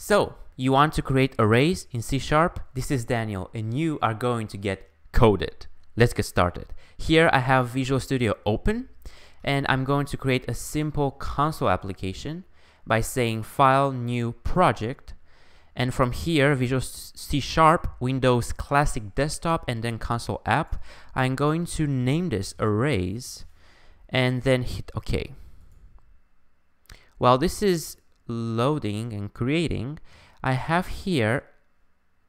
So, you want to create arrays in C Sharp? This is Daniel and you are going to get coded. Let's get started. Here I have Visual Studio open and I'm going to create a simple console application by saying file new project and from here Visual C Sharp Windows Classic Desktop and then console app I'm going to name this arrays and then hit OK. While this is loading and creating, I have here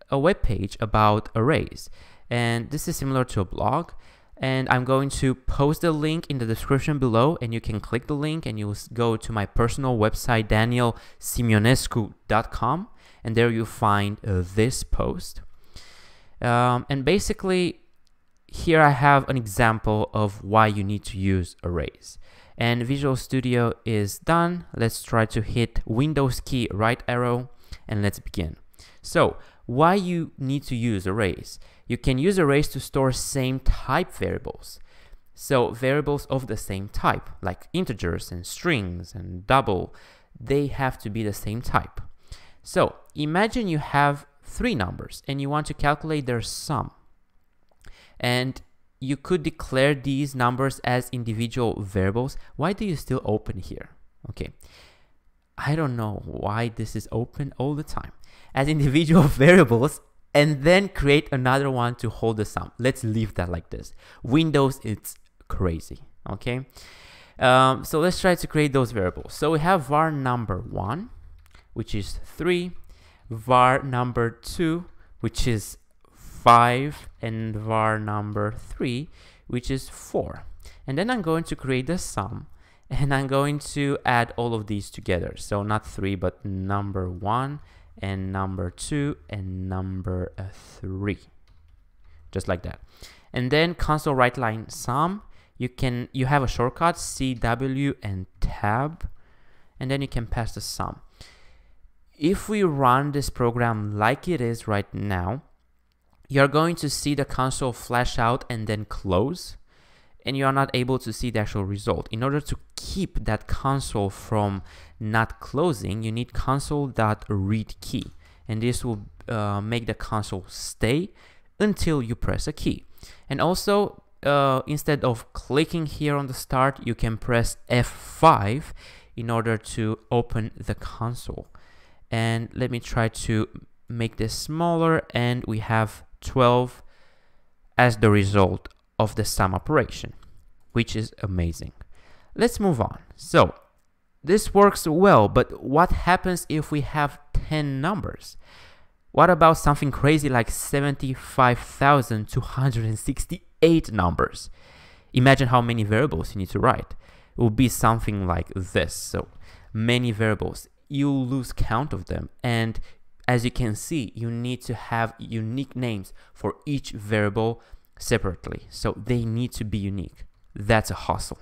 a web page about arrays. And this is similar to a blog. And I'm going to post the link in the description below and you can click the link and you'll go to my personal website, danielsimionescu.com. And there you find uh, this post. Um, and basically, here I have an example of why you need to use arrays and Visual Studio is done. Let's try to hit Windows key right arrow and let's begin. So why you need to use arrays? You can use arrays to store same type variables. So variables of the same type, like integers and strings and double, they have to be the same type. So imagine you have three numbers and you want to calculate their sum. And you could declare these numbers as individual variables. Why do you still open here? Okay, I don't know why this is open all the time as individual variables and then create another one to hold the sum. Let's leave that like this. Windows, it's crazy, okay? Um, so let's try to create those variables. So we have var number one, which is three, var number two, which is 5 and var number 3 which is 4 and then I'm going to create the sum and I'm going to add all of these together. So not 3 but number 1 and number 2 and number uh, 3 just like that. And then console write line sum you can you have a shortcut CW and tab and then you can pass the sum. If we run this program like it is right now you're going to see the console flash out and then close and you are not able to see the actual result. In order to keep that console from not closing, you need console.read key and this will uh, make the console stay until you press a key. And also, uh, instead of clicking here on the start, you can press F5 in order to open the console. And let me try to make this smaller and we have 12 as the result of the sum operation, which is amazing. Let's move on. So this works well, but what happens if we have 10 numbers? What about something crazy like 75,268 numbers? Imagine how many variables you need to write. It will be something like this. So many variables. You'll lose count of them and as you can see, you need to have unique names for each variable separately. So they need to be unique. That's a hustle.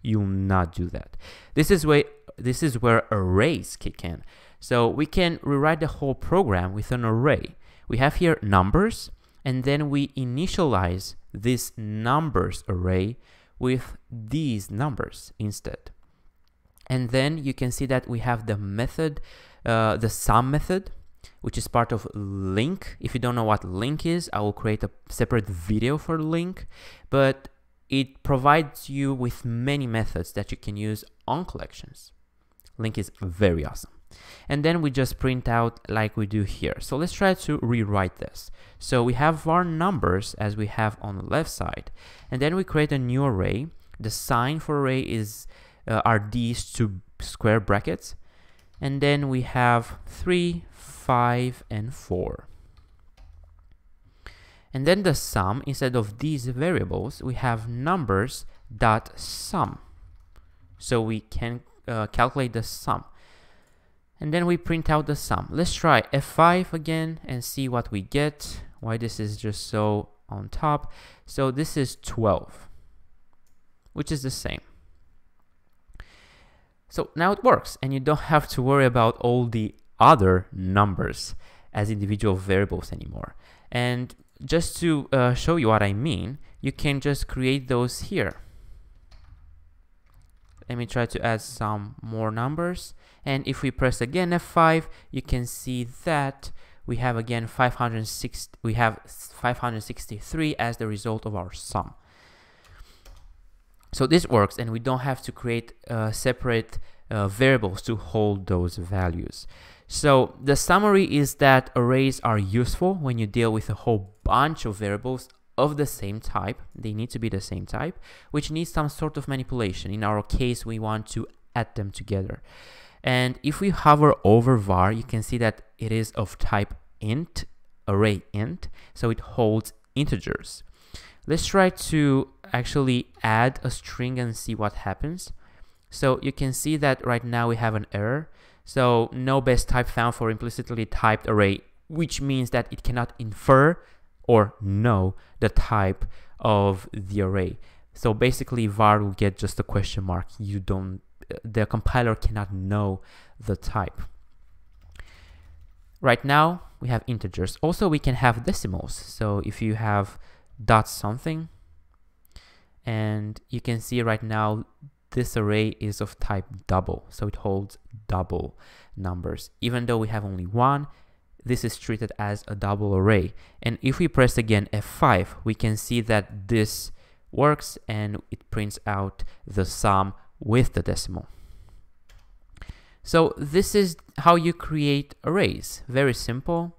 You'll not do that. This is where this is where arrays kick in. So we can rewrite the whole program with an array. We have here numbers, and then we initialize this numbers array with these numbers instead. And then you can see that we have the method, uh, the sum method, which is part of LINQ. If you don't know what LINQ is, I will create a separate video for LINQ, but it provides you with many methods that you can use on collections. LINQ is very awesome. And then we just print out like we do here. So let's try to rewrite this. So we have our numbers as we have on the left side, and then we create a new array. The sign for array is uh, are these two square brackets. And then we have three, 5, and 4. And then the sum, instead of these variables, we have numbers dot sum. So we can uh, calculate the sum. And then we print out the sum. Let's try F5 again and see what we get. Why this is just so on top. So this is 12, which is the same. So now it works and you don't have to worry about all the other numbers as individual variables anymore. And just to uh, show you what I mean, you can just create those here. Let me try to add some more numbers And if we press again F5, you can see that we have again 506 we have 563 as the result of our sum. So this works and we don't have to create uh, separate uh, variables to hold those values. So the summary is that arrays are useful when you deal with a whole bunch of variables of the same type. They need to be the same type, which needs some sort of manipulation. In our case, we want to add them together. And if we hover over var, you can see that it is of type int, array int, so it holds integers. Let's try to actually add a string and see what happens. So you can see that right now we have an error. So no base type found for implicitly typed array, which means that it cannot infer or know the type of the array. So basically var will get just a question mark. You don't, the compiler cannot know the type. Right now we have integers. Also we can have decimals. So if you have dot something and you can see right now this array is of type double. So it holds double numbers. Even though we have only one, this is treated as a double array. And if we press again F5, we can see that this works and it prints out the sum with the decimal. So this is how you create arrays. Very simple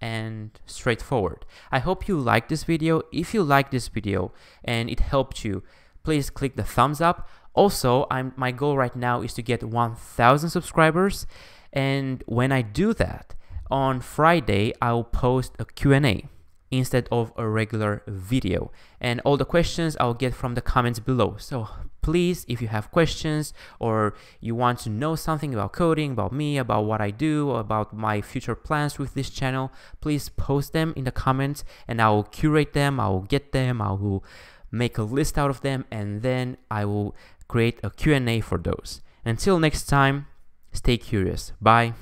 and straightforward. I hope you like this video. If you like this video and it helped you, please click the thumbs up. Also, I'm, my goal right now is to get 1,000 subscribers. And when I do that, on Friday, I'll post a Q&A instead of a regular video. And all the questions I'll get from the comments below. So please, if you have questions or you want to know something about coding, about me, about what I do, about my future plans with this channel, please post them in the comments and I will curate them, I will get them, I will make a list out of them, and then I will create a Q&A for those. Until next time, stay curious. Bye.